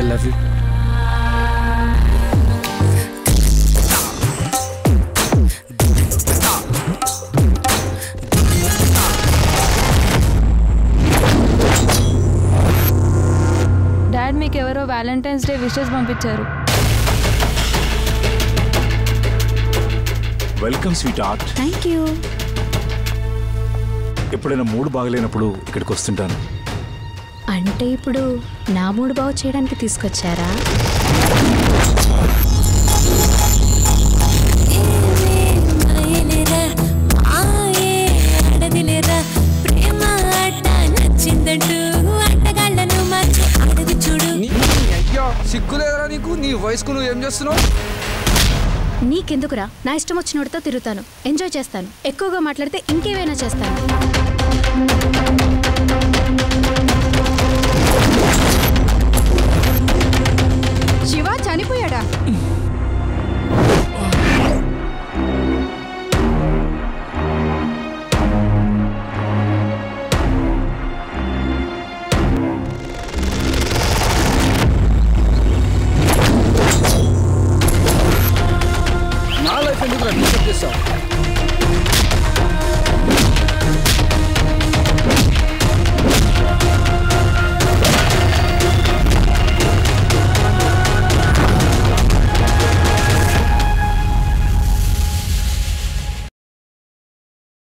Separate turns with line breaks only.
elle l'a vu. Dad మీకు ఎవరో Valentine's day wishes పంపించారు.
Welcome sweetheart
thank you
ఎప్పుడైనా మూడు బాగలేనప్పుడు ఇక్కడికి వస్తుంటాను.
అంటే ఇప్పుడు నా మూడు బాగు చేయడానికి తీసుకొచ్చారా?
నీ అయ్యా సిగ్గులేదురా నీకు? నీ వయసుకు నువ్వు ఏం చేస్తున్నావు?
నీకెందుకురా? నా ఇష్టం వచ్చినోడితో తిరుగుతాను. ఎంజాయ్ చేస్తాను. ఎక్కువగా మాట్లాడితే ఇంకేమైనా చేస్తాను.
팬들랑 미쳤겠어.